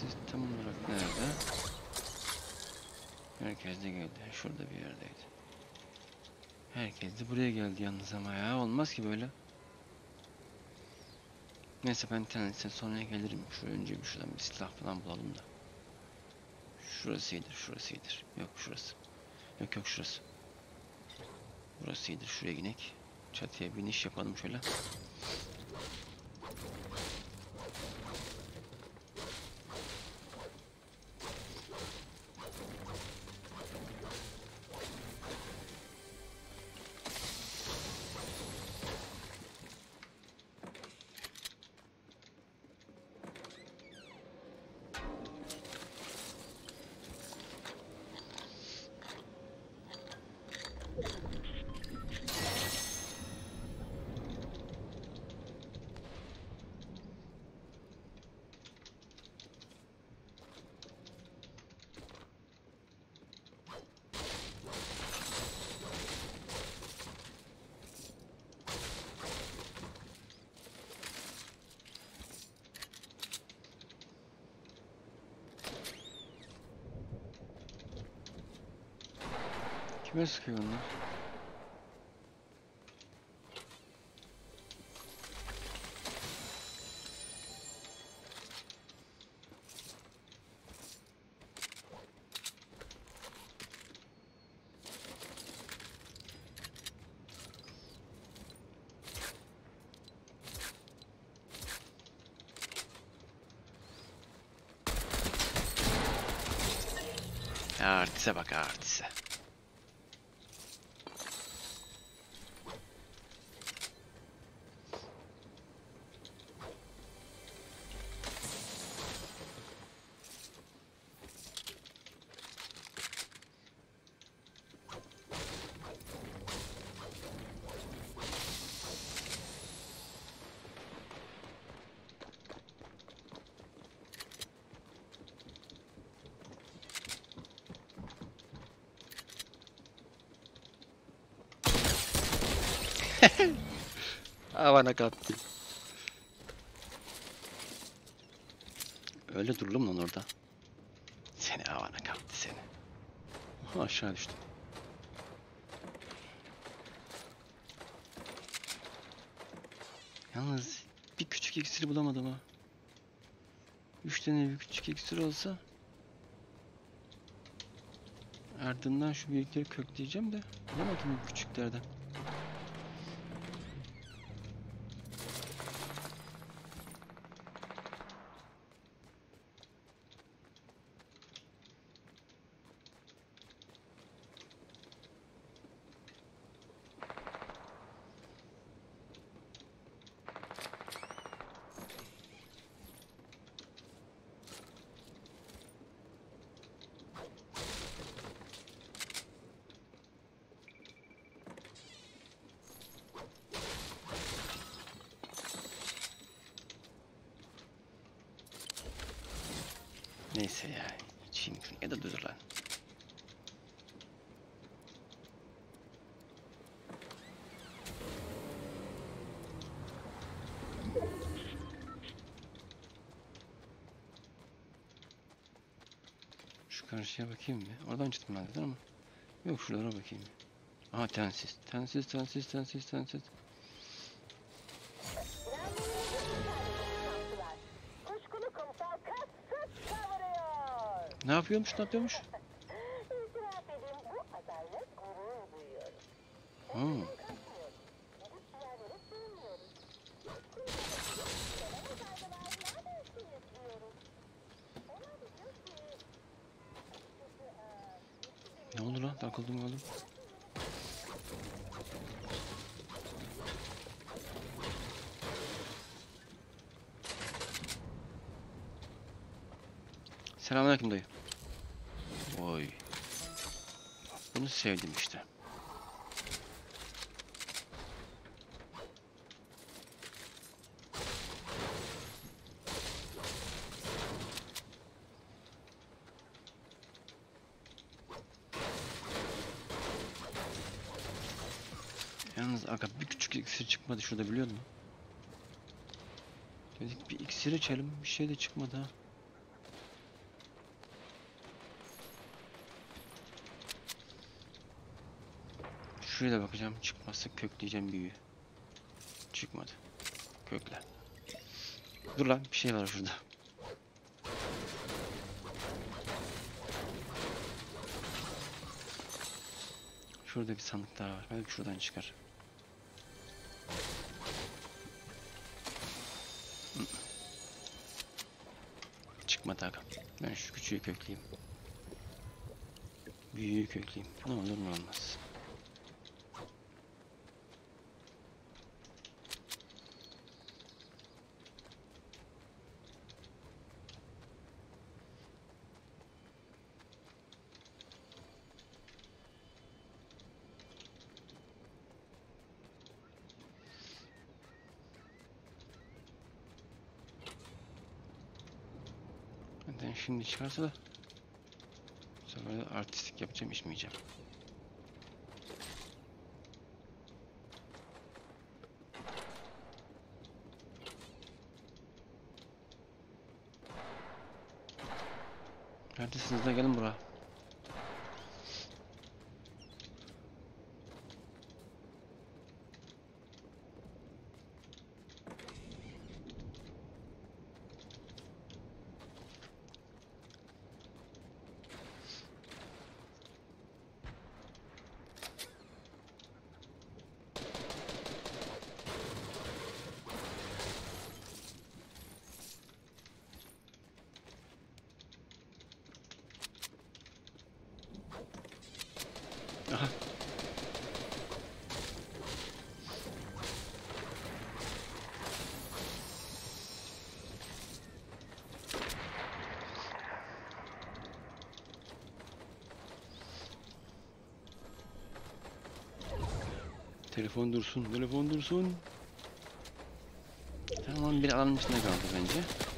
Siz tam olarak nerede? Herkes de geldi. Şurada bir yerdeydi. Herkes de buraya geldi yalnız ama ya. Olmaz ki böyle. Neyse ben tanesine sonraya gelirim. Şu önce bir şuradan bir silah falan bulalım da. Şurasıydır, şurasıydır. Yok şurası. Yok yok şurası. Burasıydır. Şuraya inek. Çatıya bir biniş yapalım şöyle. Kime sıkıyor onlar? Artise bak artise. Havana kalktı. Öyle durulum lan orada. Seni havana kalktı seni. Aha, aşağı düştüm. Yalnız bir küçük iksir bulamadım ha. Üç tane bir küçük iksir olsa Ardından şu büyükleri kökleyeceğim de bulamadım bu küçüklerden. Neyse ya. İçeyim şunu ya da dur lan. Şu karşıya bakayım bir. Oradan çıktım ben zaten ama. Yok şuralara bakayım. Aha tensiz. Tensiz, tensiz, tensiz, tensiz. Ne yapıyormuş, ne yapıyormuş? Hmm. Bunu sevdim işte. Yalnız aga bir küçük iksir çıkmadı şurada biliyor musun? Dedik bir iksir içelim bir şey de çıkmadı ha. Şuraya da bakacağım. Çıkmazsa kökleyeceğim büyüğü. Çıkmadı. Kökle. Dur lan bir şey var şurada. Şurada bir sandık daha var. Belki şuradan çıkar. Çıkmadı aga. Ben şu küçüğü kökleyeyim. Büyüğü kökleyeyim. Ne olur ne olmaz. Şimdi çıkarsa da bu sefer de yapacağım içmeyeceğim. Neredesiniz de gelin buraya. Aha. Telefon dursun, telefon dursun. Tamam bir alanın içinde kaldı bence.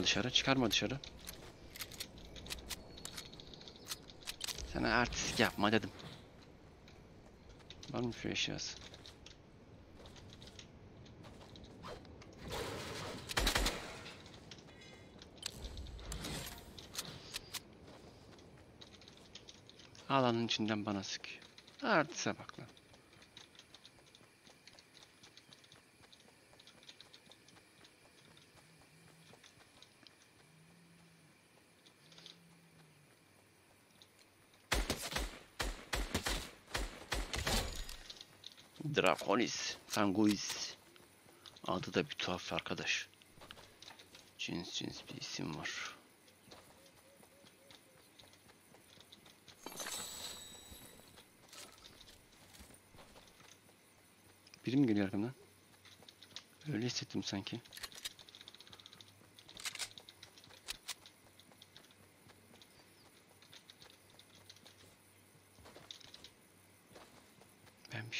Çıkarma dışarı, çıkarma dışarı. Sana artistik yapma dedim. Var mı şu eşyası? Alanın içinden bana sıkıyor. Artise bak lan. Draconis, Sanguis. Adı da bir tuhaf arkadaş. Cins cins bir isim var. Biri mi geliyor arkamdan? Öyle hissettim sanki.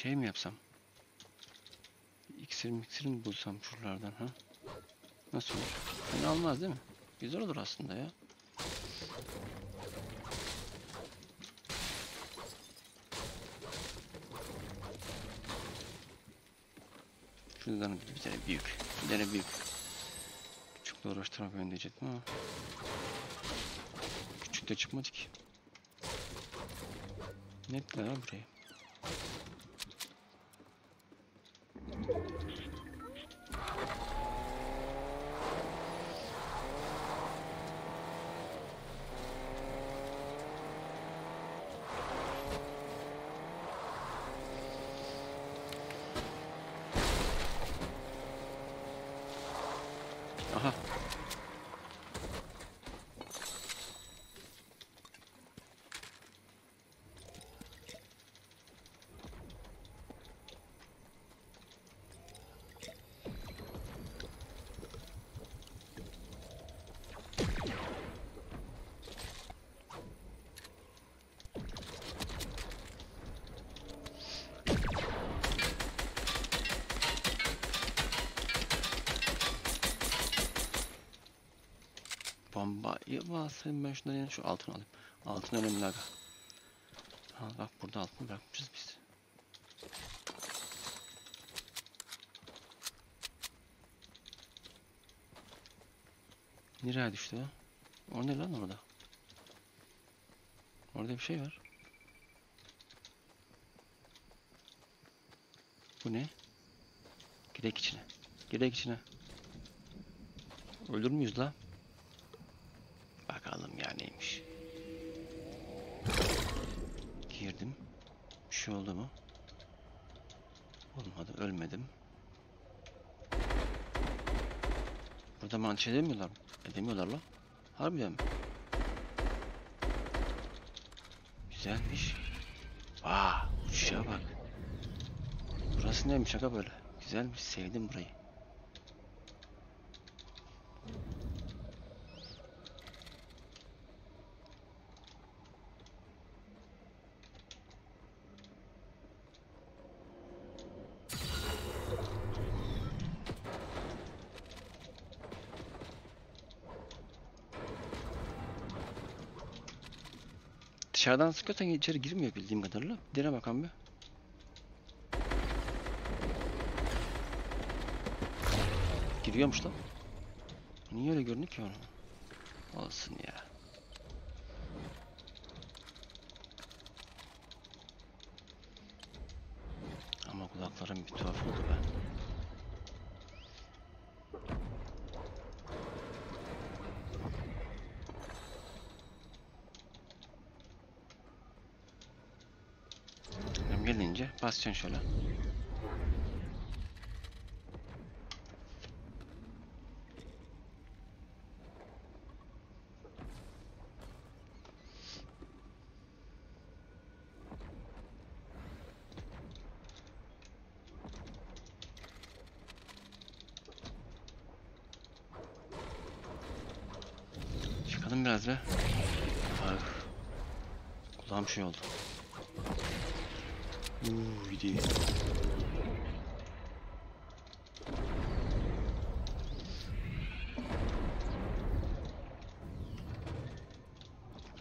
Şey mi yapsam? İksir miksir mi bulsam şuralardan ha? Nasıl olur? Fena olmaz değil mi? Güzel olur aslında ya. Şuradan bir tane büyük. Bir tane büyük. Küçükle uğraştırmak ben diyecektim ama. Küçük de çıkmadı ki. Ne ettiler ha burayı? Aha. Bombayı basayım ben şunları yani şu altın alayım. Altın önemli aga. Ha bak burada altını bırakmışız biz. Nereye düştü o? O ne lan orada? Orada bir şey var. Bu ne? Girek içine. Girek içine. Ölür müyüz la? Bakalım ya neymiş. Girdim. Bir şey oldu mu? Olmadı. Ölmedim. Burada ateş edemiyorlar mı? Edemiyorlar la. Harbiden mi? Güzelmiş. Vaa uçuşa bak. Burası neymiş aga böyle? Güzelmiş. Sevdim burayı. Dışarıdan sıkıyorsan içeri girmiyor bildiğim kadarıyla. Dene bakalım bir. Giriyormuş lan. Niye öyle görünüyor ki onu? Olsun ya. Ama kulaklarım bir tuhaf oldu be. Tamam, Gelince basacaksın şöyle. Çıkalım biraz be. Kulağım şey oldu. Uuu gidiyor.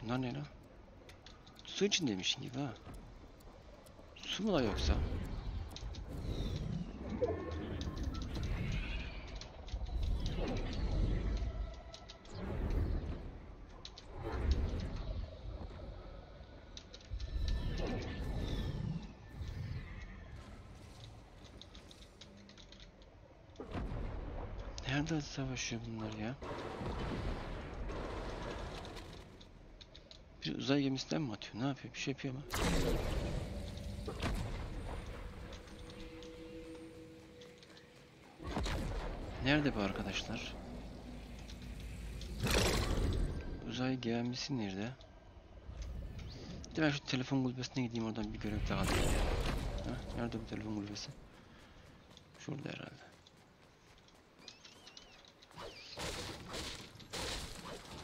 Bunlar ne lan? Su içindeymişsin gibi ha. Su mu la yoksa? Nerede savaşıyor bunlar ya? Bir uzay gemisinden mi atıyor? Ne yapıyor? Bir şey yapıyor mu? Nerede bu arkadaşlar? Uzay gemisi nerede? De ben şu telefon kulübesine gideyim oradan bir görev daha alayım. Nerede bu telefon kulübesi? Şurada herhalde.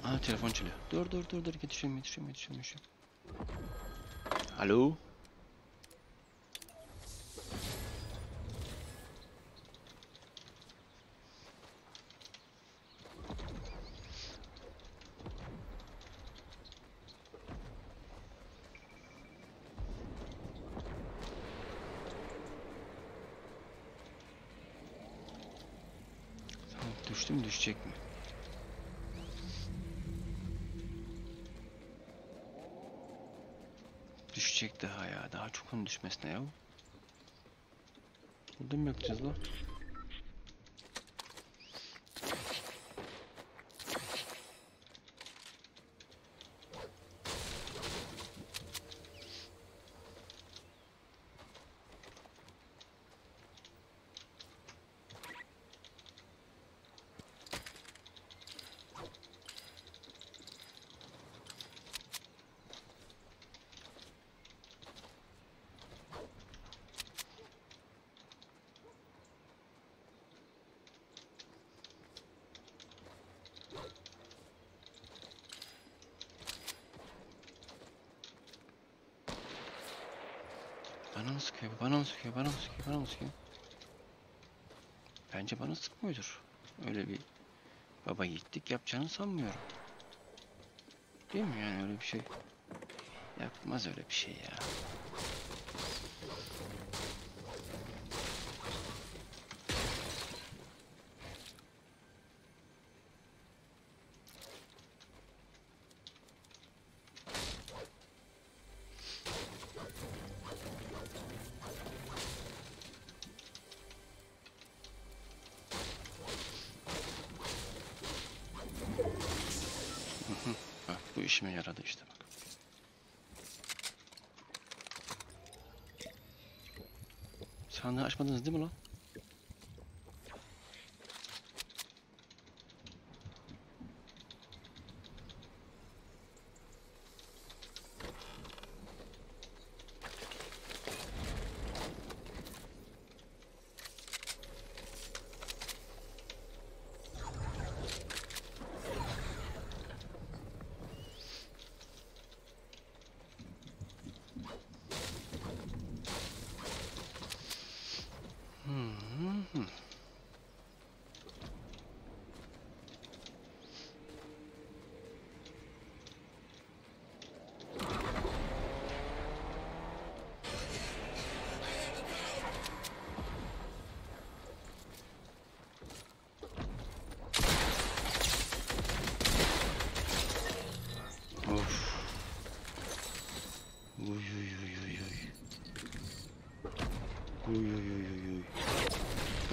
Aa telefon çalıyor. Dur dur dur dur yetişiyorum yetişiyorum yetişiyorum yetişiyorum. Alo. Düştü mü düşecek mi? Daha çok onun düşmesine ya. Burada mı bekleyeceğiz lan? Bana sıkıyor? Bana mı sıkıyor? Bana mı sıkıyor? Bana mı sıkıyor? Bence bana sıkmıyordur. Öyle bir baba yiğitlik yapacağını sanmıyorum. Değil mi yani öyle bir şey? Yapmaz öyle bir şey ya. Bak bu işime yaradı işte bak. Sandığı açmadınız değil mi lan?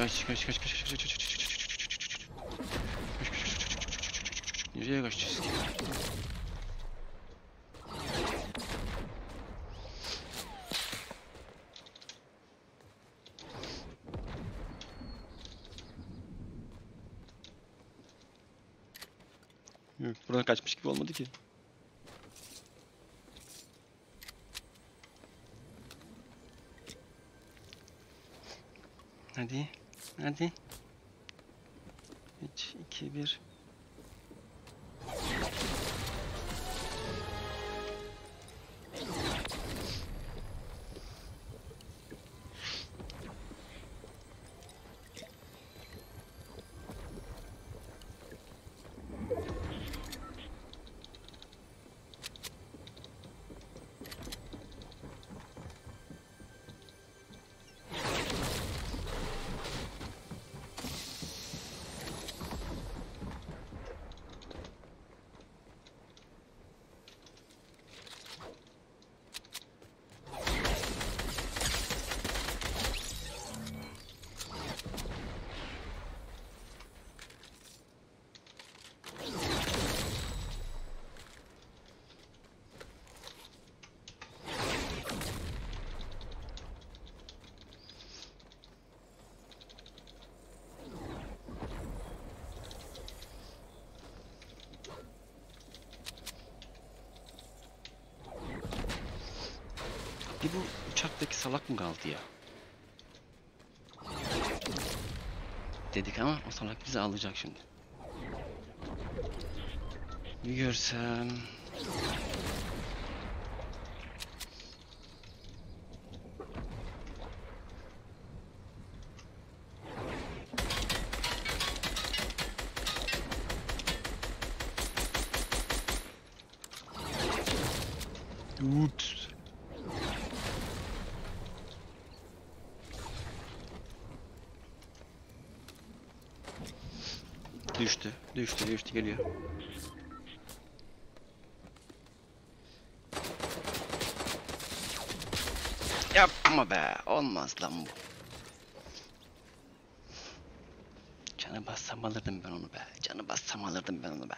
Kaç kaç kaç kaç kaç kaç kaç kaç Nereye kaçacağız ki? Yok, buradan kaçmış gibi olmadı ki. Hadi. Hadi. 3, 2, 1. bu uçaktaki salak mı kaldı ya? Dedik ama o salak bizi alacak şimdi. Bir görsem... Ups. Düştü, düştü, düştü geliyor. Yapma be, olmaz lan bu. Canı bassam alırdım ben onu be. Canı bassam alırdım ben onu be.